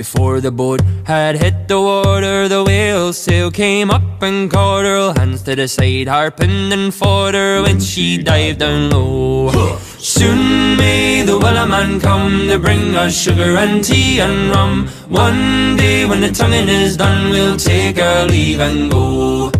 before the boat had hit the water, the whale sail came up and caught her. Hands to the side, harping and fought her when she dived down low. Soon may the Wellerman come to bring us sugar and tea and rum. One day when the tonguing is done, we'll take our leave and go.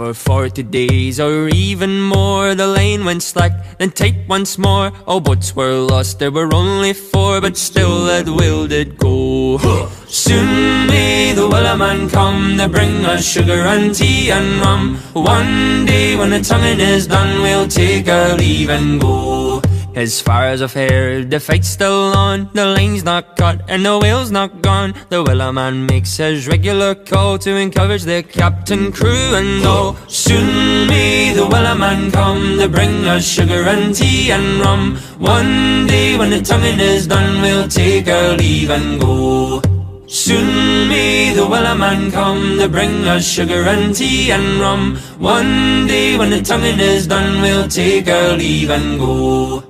for forty days or even more. The lane went slack, then tight once more. All boats were lost, there were only four But still that will did go. Soon may the Wellerman come To bring us sugar and tea and rum. One day when the tonguing is done We'll take our leave and go as far as I've heard, the fight's still on. The line's not cut and the whale's not gone. The Wellerman makes his regular call To encourage the captain, crew and all. Soon may the Wellerman come To bring us sugar and tea and rum. One day when the tonguing is done We'll take our leave and go. Soon may the Wellerman come to bring us sugar and tea and rum. One day when the tonguing is done, we'll take our leave and go.